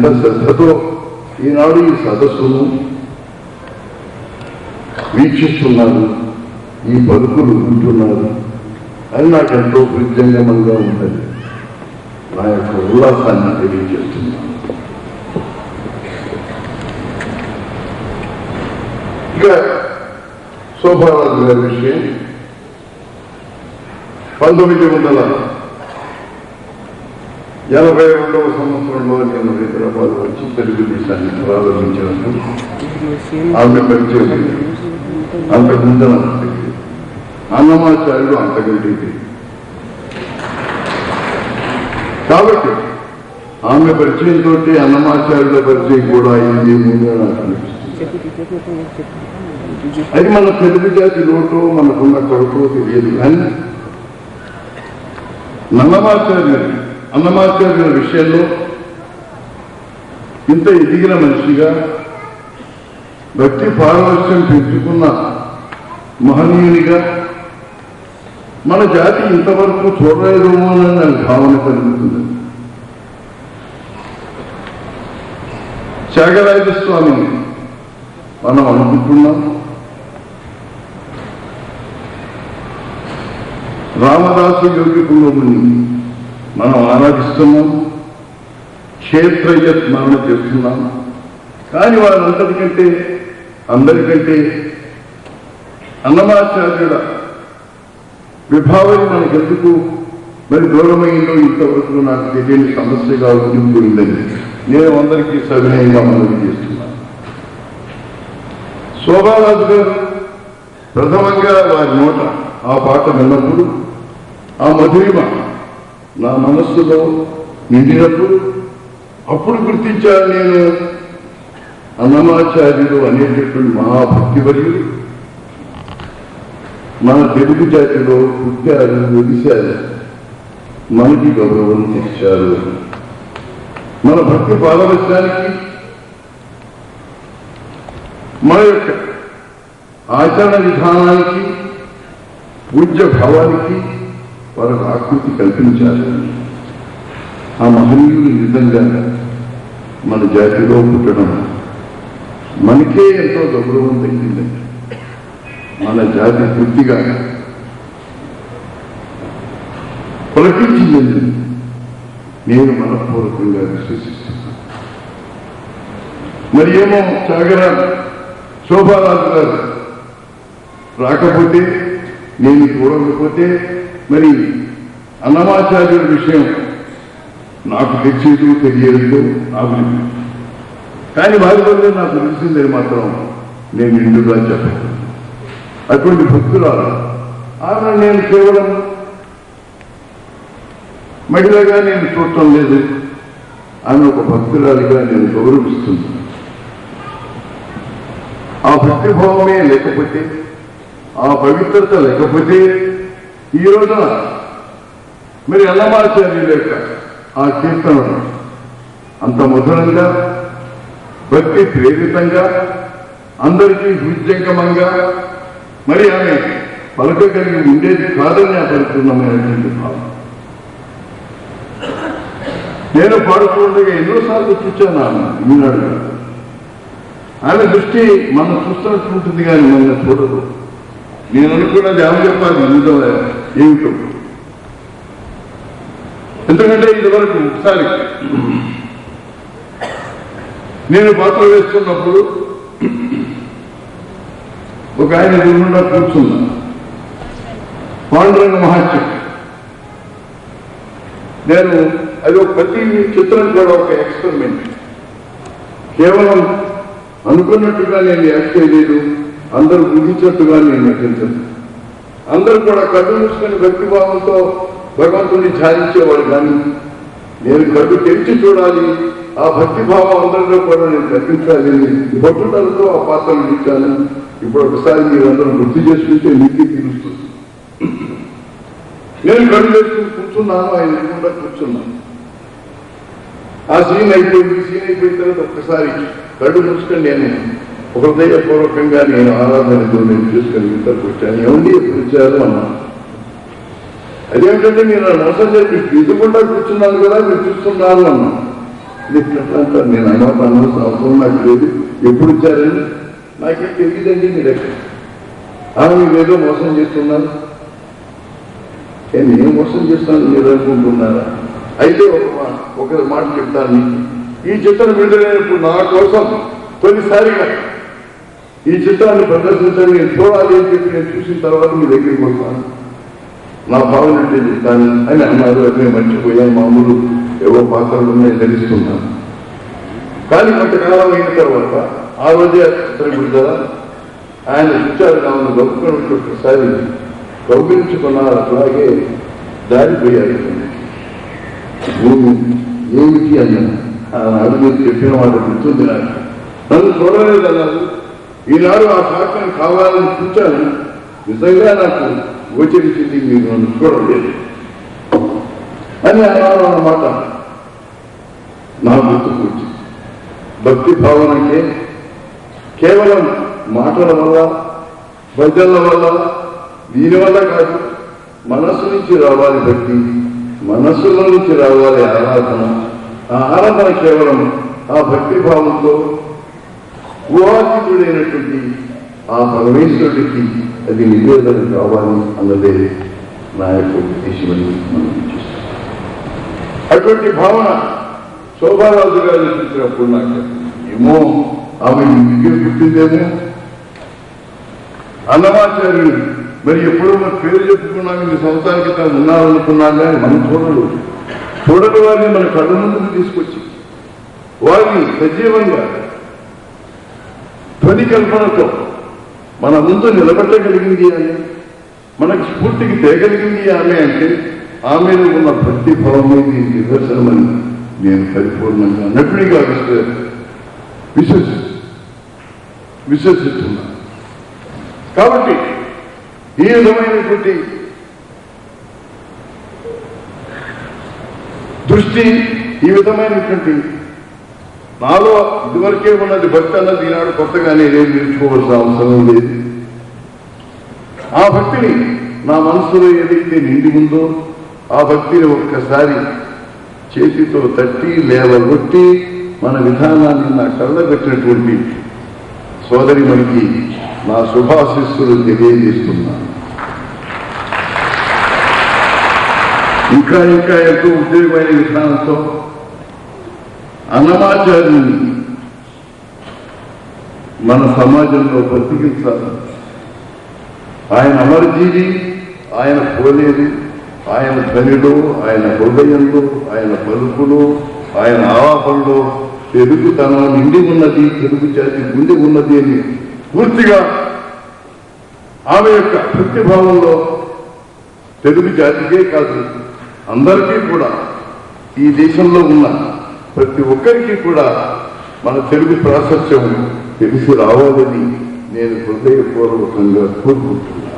శ్రద్ధతో ఈనాడు ఈ సదస్సును వీక్షిస్తున్నారు ఈ పలుకులు వింటున్నారు అని నాకు ఎంతో ప్రత్యంగమంగా ఉంటుంది. నా యొక్క ఉల్లాసాన్ని తెలియజేస్తున్నాను. ఇక శోభారాజు గారి విషయం పంతొమ్మిది వందల ఎనభై రెండవ సంవత్సరంలో నేను హైదరాబాద్ వచ్చి తెలుగుదేశాన్ని ప్రారంభించాను. ఆమె పరిచయం. అంత అంతకుముందు అన్నమాచార్యుడు అంతకంటే కాబట్టి ఆమె పరిచయంతో అన్నమాచార్యుల పరిచయం కూడా అయింది ముందు నాకు అనిపిస్తుంది అది మన తెలుగు జాతి లోటో మనకున్న కొరకో తెలియదు కానీ నన్నమాచార్యుడు అన్నమాచార్యుల విషయంలో ఇంత ఎదిగిన మనిషిగా భక్తి పారవశ్యం పెంచుకున్న మహనీయునిగా మన జాతి ఇంతవరకు చూడలేదేమో అని నాకు భావన కలుగుతుంది. త్యాగరాజ స్వామిని మనం అనుకుంటున్నాం. రామదాసు యోగి పురోముని మనం ఆరాధిస్తున్నాం. క్షేత్రయ్య స్మరణ చేస్తున్నాం. కానీ వాళ్ళందరికంటే అందరికంటే అన్నమాచార్యుల విభావని మనకెందుకు? మరి దూరమైందో ఇంతవరకు నాకు తెలియని సమస్యగా ఉండిపోయిందని నేను అందరికీ సవినయంగా మనవి చేస్తున్నాను. శోభారాజు గారు ప్రథమంగా వారి నోట ఆ పాట విన్నప్పుడు ఆ మధురిమ నా మనస్సులో నిండినప్పుడు అప్పుడు గుర్తించాను నేను. అన్నమాచార్యుడు అనేటటువంటి మహాభక్తివర్యుడు మన తెలుగు జాతిలో పుట్టారు వెలిశారు మనకి గౌరవం తెచ్చారు మన భక్తి పారవశ్యానికి మన యొక్క ఆచరణ విధానానికి పూజ్య భావానికి వారికి ఆకృతి కల్పించాలి ఆ మహనీయులు నిజంగా మన జాతిలో పుట్టడం మనకే ఎంతో గౌరవం తగ్గిందండి మన జాతి పూర్తిగా పులకించిందని నేను మనపూర్వకంగా విశ్వసిస్తున్నాను. మరి ఏమో సాగర శోభారాజు గారు రాకపోతే నేను చూడకపోతే మరి అన్నమాచార్యుల విషయం నాకు తెచ్చేది తెలియదు నాకు కానీ వారి వల్ల నాకు తెలిసిందని మాత్రం నేను నిండుగా చెప్పాను. అటువంటి భక్తురాలు ఆమె నేను కేవలం మహిళగా నేను చూడటం లేదు. ఆమె ఒక భక్తురాలిగా నేను గౌరవిస్తున్నాను. ఆ భక్తిభావమే లేకపోతే ఆ పవిత్రత లేకపోతే ఈ రోజున ఎలా అన్నమాచార్యుల లేక ఆ కీర్తనను. అంత మధురంగా భక్తి ప్రేరితంగా అందరికీ హృద్యంగమంగా మరి ఆమె పలకగలిగి ఉండేది కాదని ఆ పరిపూర్ణమైనటువంటి భావం నేను పాడుతుండగా ఎన్నోసార్లు చూచాను ఆమె ఈనాడు ఆమె దృష్టి మనం చూస్తున్నట్టు ఉంటుంది కానీ మన చూడదు. నేను అనుకున్నది ఆమె చెప్పాలి ఇందులో ఏమిటో. ఎందుకంటే ఇదివరకు ఒకసారి నేను పాత్ర వేస్తున్నప్పుడు ఒక ఆయన ఎదురుకుండా కూర్చున్నా. పాండురంగ మహాత్యం నేను అది ఒక ప్రతి చిత్రం కూడా ఒక ఎక్స్పెరిమెంట్ కేవలం అనుకున్నట్టుగా నేను యాక్ట్ చేయలేదు అందరూ ఊహించినట్టుగా నేను నటించను అందరూ కూడా కళ్ళు మూసుకొని భక్తిభావంతో భగవంతుని ధ్యానించేవాడు కానీ నేను కళ్ళు తెరిచి చూడాలి ఆ భక్తిభావం అందరిలో కూడా నేను కల్పించాలి పట్టుదలతో ఆ పాత్రను ఇచ్చాను ఇప్పుడు ఒకసారి మీరందరూ గుర్తు చేసుకుంటే మీకే తెలుస్తుంది. నేను కళ్ళు వేసుకుని కూర్చున్నాను ఆయన లేకుండా కూర్చున్నాను. ఆ సీన్ అయిపోయింది సీన్ అయిపోయిన తర్వాత ఒక్కసారి కళ్ళు మూసుకొని నేను హృదయపూర్వకంగా నేను ఆరాధనతో నేను చూసుకొని ఇద్దరు ఉండి ఏమండి ఎప్పుడు వచ్చారు అదేమిటంటే నేను ఆ మోసం చేసి ఎదుగుండా కూర్చున్నాను కదా మీరు చూస్తున్నారు అన్నా. నేను నేను అన్నమాట అనవలసిన అవసరం నాకు లేదు. ఎప్పుడు ఇచ్చారని నాకేం తెలియదండి మీరు ఎక్కడ ఆమె ఏదో మోసం చేస్తున్నారు. నేను ఏం మోసం చేస్తాను మీరు అనుకుంటున్నారా? అయితే ఒక మా- ఒక మాట చెప్తాను ఈ చిత్రం విడుదలైనప్పుడు నా కోసం తొలిసారిగా ఈ చిత్రాన్ని ప్రదర్శించండి. నేను చూడాలి అని చెప్పి నేను చూసిన తర్వాత మీ దగ్గరికి వస్తాను. నా భావన అంటే చెప్తాను అని అన్నారు. అది నేను మర్చిపోయాను. మామూలు ఏవో పాత్రలు ఉన్నాయి తెలుస్తున్నాను కానీ కొంతకాలం అయిన తర్వాత ఆ రోజే చిత్రం విడుదల. ఆయన చూచారు కావున గొప్ప ఒకసారి గౌరవించుకున్నారు. అట్లాగే దారిపోయారు భూమి ఏమిటి అన్నాను ఆనాడు మీరు చెప్పిన మాట గుర్తుంది నాకు. నన్ను చూడలేదు అన్నారు ఈనాడు ఆ సాక్ష్యం కావాలని చూచాను. నిజంగా నాకు గోచరించింది మీరు నన్ను చూడలేదు. అని అన్నారు అన్నమాట. నా గుర్తుకు వచ్చింది. భక్తి భావన అంటే కేవలం మాటల వల్ల భజనల వల్ల దీని వల్ల కాదు మనస్సు నుంచి రావాలి భక్తి మనస్సులో నుంచి రావాలి ఆరాధన. ఆ ఆరాధన కేవలం ఆ భక్తి భావంతో ఊహాతీతుడైనటువంటి ఆ పరమేశ్వరుడికి అది నివేదన కావాలి అన్నదే నా యొక్క ఉద్దేశమని మనం చూస్తాం. అటువంటి భావన శోభారాజు గారు చూసినప్పుడు నాకు ఏమో ఆమె ఇంటికే పుట్టిందేమో? అన్నమాచార్యుడు మరి ఎప్పుడో మన పేరు చెప్పుకున్నాం ఇన్ని సంవత్సరాల క్రితం ఉన్నారనుకున్నాం కానీ మనం చూడలేదు. చూడని వారిని మన కళ్ళ ముందుకు తీసుకొచ్చి వారిని సజీవంగా ధ్వని కల్పనతో మన ముందు నిలబెట్టగలిగింది అని మనకి స్ఫూర్తికి తేగలిగింది ఆమె అంటే ఆమెలో ఉన్న భక్తి ఫలమైంది నిదర్శనమని నేను పరిపూర్ణంగా నటుడిగా విశ్వ విశ్వసి విశ్వసిస్తున్నా. కాబట్టి ఈ విధమైనటువంటి దృష్టి ఈ విధమైనటువంటి నాలో ఇదివరకే ఉన్నది భక్తి అన్నది ఈనాడు కొత్తగా నేనేం నేర్చుకోవాల్సిన అవసరం లేదు. ఆ భక్తిని నా మనసులో ఏదైతే నిండి ఉందో ఆ భక్తిని ఒక్కసారి చేతితో తట్టి లేవగొట్టి మన విధానాన్ని నా కళ్ళగట్టినటువంటి సోదరి మనకి నా శుభాశిస్సులు తెలియజేస్తున్నాను ఇంకా ఇంకా ఎంతో ఉద్యోగమైన విధానంతో అన్నమాచార్యుని మన సమాజంలో బ్రతికించాలి ఆయన అమరజీవి ఆయన పోలేదు ఆయన ధనిలో ఆయన హృదయంలో ఆయన పలుకులో ఆయన ఆవాహంలో తెలుగుతనం నిండి ఉన్నది తెలుగు జాతి గుండె ఉన్నది అని పూర్తిగా ఆమె యొక్క ప్రతిభావంలో తెలుగు జాతికే కాదు అందరికీ కూడా ఈ దేశంలో ఉన్న ప్రతి ఒక్కరికి కూడా మన తెలుగు ప్రాశస్యం తెలిసి రావాలని నేను హృదయపూర్వకంగా కోరుకుంటున్నాను.